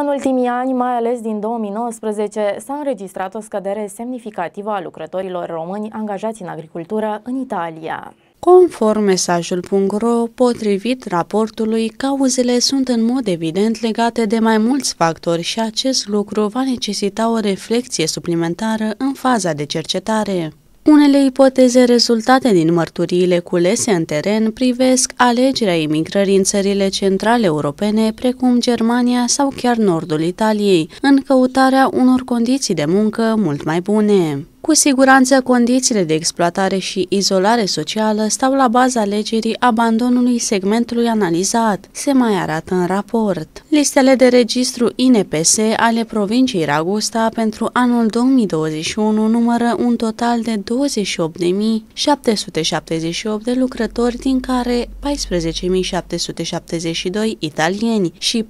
În ultimii ani, mai ales din 2019, s-a înregistrat o scădere semnificativă a lucrătorilor români angajați în agricultură în Italia. Conform mesajul.ro, potrivit raportului, cauzele sunt în mod evident legate de mai mulți factori și acest lucru va necesita o reflexie suplimentară în faza de cercetare. Unele ipoteze rezultate din mărturiile culese în teren privesc alegerea imigrării în țările centrale europene, precum Germania sau chiar nordul Italiei, în căutarea unor condiții de muncă mult mai bune. Cu siguranță, condițiile de exploatare și izolare socială stau la baza alegerii abandonului segmentului analizat, se mai arată în raport. Listele de registru INPS ale provinciei Ragusta pentru anul 2021 numără un total de 28.778 de lucrători, din care 14.772 italieni și 14.006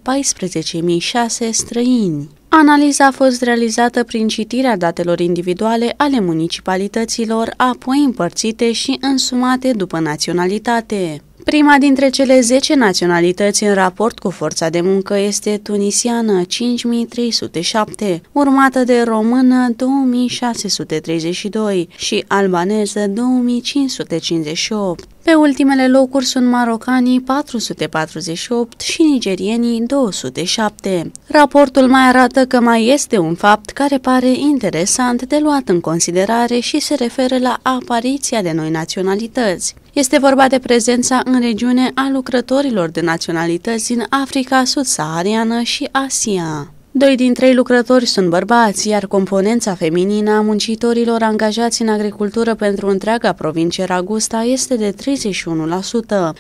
străini. Analiza a fost realizată prin citirea datelor individuale ale municipalităților, apoi împărțite și însumate după naționalitate. Prima dintre cele 10 naționalități în raport cu forța de muncă este tunisiană 5307, urmată de română 2632 și albaneză 2558. Pe ultimele locuri sunt marocanii 448 și nigerienii 207. Raportul mai arată că mai este un fapt care pare interesant de luat în considerare și se referă la apariția de noi naționalități. Este vorba de prezența în regiune a lucrătorilor de naționalități din Africa subsahariană și Asia. Doi din trei lucrători sunt bărbați, iar componența feminină a muncitorilor angajați în agricultură pentru întreaga provincie Ragusta este de 31%.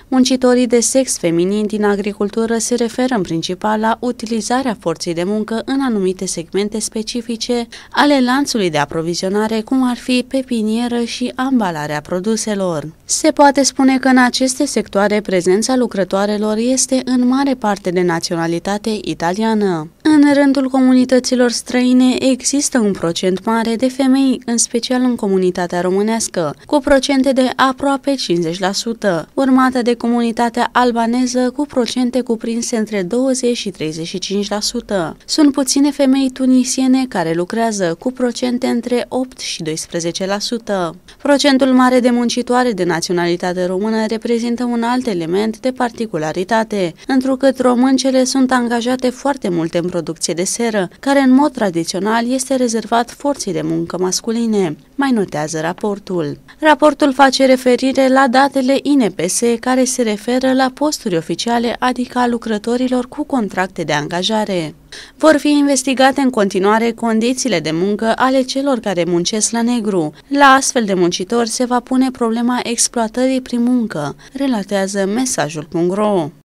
Muncitorii de sex feminin din agricultură se referă în principal la utilizarea forței de muncă în anumite segmente specifice ale lanțului de aprovizionare, cum ar fi pepinieră și ambalarea produselor. Se poate spune că în aceste sectoare prezența lucrătoarelor este în mare parte de naționalitate italiană. În rândul comunităților străine există un procent mare de femei, în special în comunitatea românească, cu procente de aproape 50%, urmată de comunitatea albaneză cu procente cuprinse între 20 și 35%. Sunt puține femei tunisiene care lucrează cu procente între 8 și 12%. Procentul mare de muncitoare de naționalitate română reprezintă un alt element de particularitate, întrucât româncele sunt angajate foarte mult în producție de seră, care în mod tradițional este rezervat forței de muncă masculine, mai notează raportul. Raportul face referire la datele INPS care se referă la posturi oficiale, adică a lucrătorilor cu contracte de angajare. Vor fi investigate în continuare condițiile de muncă ale celor care muncesc la negru. La astfel de muncitori se va pune problema exploatării prin muncă, relatează mesajul.ro.